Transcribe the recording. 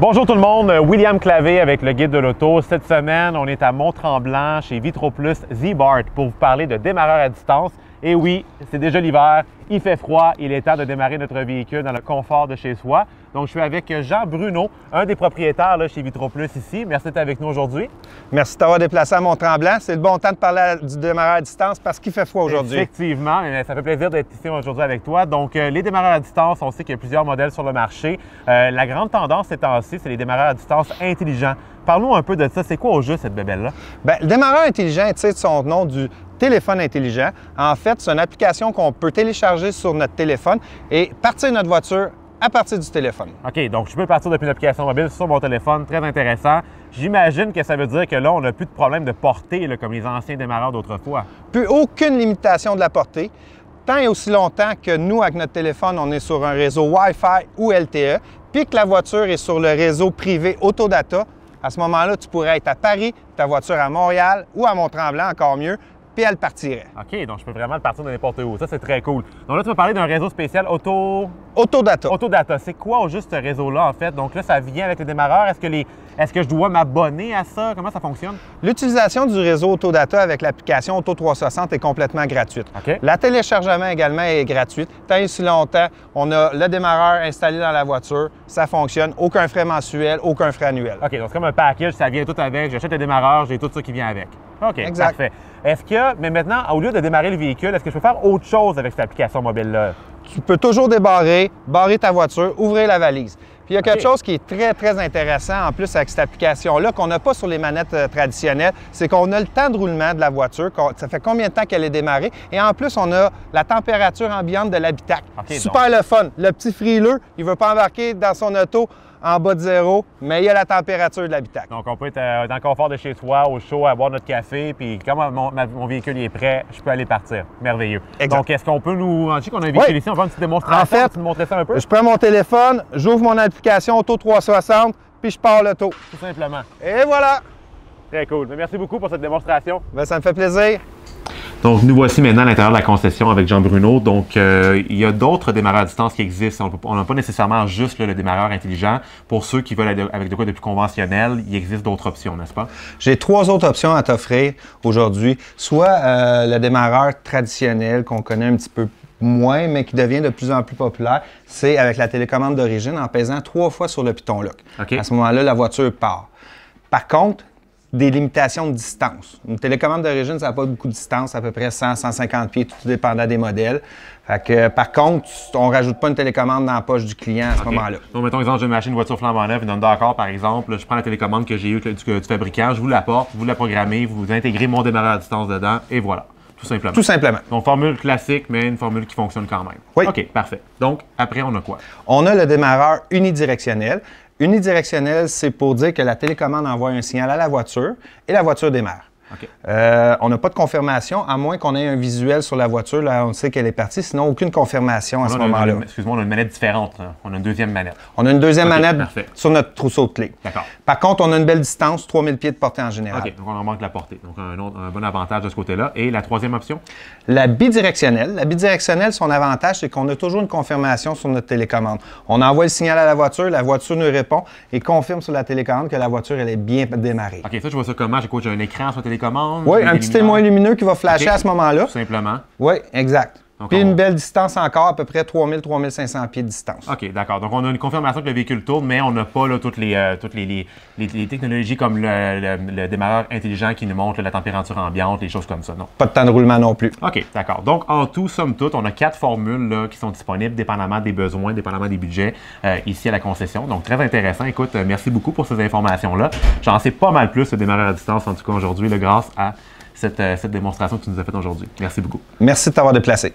Bonjour tout le monde, William Clavé avec le guide de l'auto. Cette semaine, on est à Mont-Tremblant chez Vitroplus Z-Bart pour vous parler de démarreur à distance. Et oui, c'est déjà l'hiver, il fait froid, il est temps de démarrer notre véhicule dans le confort de chez soi. Donc, je suis avec Jean Bruno, un des propriétaires là, chez Vitroplus ici. Merci d'être avec nous aujourd'hui. Merci de t'avoir déplacé à Mont-Tremblant. C'est le bon temps de parler du démarreur à distance parce qu'il fait froid aujourd'hui. Effectivement, ça fait plaisir d'être ici aujourd'hui avec toi. Donc, euh, les démarreurs à distance, on sait qu'il y a plusieurs modèles sur le marché. Euh, la grande tendance ces temps-ci, c'est les démarreurs à distance intelligents. Parlons un peu de ça. C'est quoi au juste cette bébelle-là? Bien, le démarreur intelligent tire son nom du téléphone intelligent. En fait, c'est une application qu'on peut télécharger sur notre téléphone et partir notre voiture à partir du téléphone. OK, donc je peux partir depuis une application mobile sur mon téléphone, très intéressant. J'imagine que ça veut dire que là, on n'a plus de problème de portée comme les anciens démarreurs d'autrefois. Plus aucune limitation de la portée. Tant et aussi longtemps que nous, avec notre téléphone, on est sur un réseau Wi-Fi ou LTE, puis que la voiture est sur le réseau privé Autodata, à ce moment-là, tu pourrais être à Paris, ta voiture à Montréal ou à Mont-Tremblant, encore mieux, puis elle partirait. OK, donc je peux vraiment partir de n'importe où. Ça, c'est très cool. Donc là, tu vas parler d'un réseau spécial auto... Autodata. Autodata. C'est quoi au juste ce réseau-là, en fait? Donc là, ça vient avec les démarreurs. Est-ce que, les... Est-ce que je dois m'abonner à ça? Comment ça fonctionne? L'utilisation du réseau Autodata avec l'application Auto360 est complètement gratuite. OK. La téléchargement également est gratuite. Tant et si longtemps, on a le démarreur installé dans la voiture, ça fonctionne. Aucun frais mensuel, aucun frais annuel. OK, donc c'est comme un package, ça vient tout avec. J'achète le démarreur, j'ai tout ça qui vient avec. OK, Exact. parfait. Est-ce que, mais maintenant, au lieu de démarrer le véhicule, est-ce que je peux faire autre chose avec cette application mobile-là? Tu peux toujours débarrer, barrer ta voiture, ouvrir la valise. Puis il y a quelque chose qui est très, très intéressant en plus avec cette application-là qu'on n'a pas sur les manettes euh, traditionnelles, c'est qu'on a le temps de roulement de la voiture, ça fait combien de temps qu'elle est démarrée, et en plus, on a la température ambiante de l'habitacle. Super le fun. Le petit frileux, il ne veut pas embarquer dans son auto en bas de zéro, mais il y a la température de l'habitacle. Donc, on peut être euh, dans le confort de chez soi, au chaud, à boire notre café, puis quand mon, ma- mon véhicule est prêt, je peux aller partir. Merveilleux. Exact. Donc, est-ce qu'on peut nous. Je sais qu'on a un véhicule Oui. ici, on va faire une petite démonstration. En fait, tu nous montrer ça un peu? Je prends mon téléphone, j'ouvre mon application Auto 360, puis je pars l'auto. Tout simplement. Et voilà! Très cool. Merci beaucoup pour cette démonstration. Ben, ça me fait plaisir. Donc, nous voici maintenant à l'intérieur de la concession avec Jean Bruno. Donc, euh, il y a d'autres démarreurs à distance qui existent. On n'a pas nécessairement juste là, le démarreur intelligent. Pour ceux qui veulent aller avec de quoi de plus conventionnel, il existe d'autres options, n'est-ce pas? J'ai trois autres options à t'offrir aujourd'hui. Soit euh, le démarreur traditionnel qu'on connaît un petit peu moins, mais qui devient de plus en plus populaire, c'est avec la télécommande d'origine en pesant trois fois sur le piton lock. À ce moment-là, la voiture part. Par contre, des limitations de distance. Une télécommande d'origine, ça n'a pas beaucoup de distance, à peu près 100-150 pieds, tout dépendant des modèles. Fait que, par contre, on ne rajoute pas une télécommande dans la poche du client à ce moment-là. Donc, mettons, exemple, j'ai une machine, une voiture flambant neuve, une Honda Accord, par exemple. Je prends la télécommande que j'ai eue du, du fabricant, je vous l'apporte, vous la programmez, vous intégrez mon démarreur à distance dedans, et voilà. Tout simplement. Tout simplement. Donc, formule classique, mais une formule qui fonctionne quand même. Oui. OK, parfait. Donc, après, on a quoi? On a le démarreur unidirectionnel. Unidirectionnel, c'est pour dire que la télécommande envoie un signal à la voiture et la voiture démarre. Euh, on n'a pas de confirmation, à moins qu'on ait un visuel sur la voiture, là on sait qu'elle est partie, sinon aucune confirmation à ce On moment-là. Excuse-moi, on a une manette différente. là. On a une deuxième manette. On a une deuxième manette parfait. sur notre trousseau de clés. D'accord. Par contre, on a une belle distance, 3000 pieds de portée en général. OK, donc on en manque la portée. Donc, un, autre- un bon avantage de ce côté-là. Et la troisième option? La bidirectionnelle. La bidirectionnelle, son avantage, c'est qu'on a toujours une confirmation sur notre télécommande. On envoie le signal à la voiture, la voiture nous répond et confirme sur la télécommande que la voiture, elle est bien démarrée. OK, ça, je vois ça comment? J'ai un écran sur la télécommande? Oui, un petit témoin lumineux qui va flasher à ce moment-là. Tout simplement. Oui, exact. Donc, Puis on- une belle distance encore, à peu près 3000-3500 pieds de distance. OK, d'accord. Donc, on a une confirmation que le véhicule tourne, mais on n'a pas là, toutes, les, euh, toutes les, les- les- les technologies comme le, le- le démarreur intelligent qui nous montre là, la température ambiante, les choses comme ça. Non? Pas de temps de roulement non plus. OK, d'accord. Donc, en tout, somme toute, on a quatre formules là, qui sont disponibles, dépendamment des besoins, dépendamment des budgets, euh, ici à la concession. Donc, très intéressant. Écoute, euh, merci beaucoup pour ces informations-là. J'en sais pas mal plus le démarreur à distance, en tout cas aujourd'hui, grâce à cette, cette démonstration que tu nous as faite aujourd'hui. Merci beaucoup. Merci de t'avoir déplacé.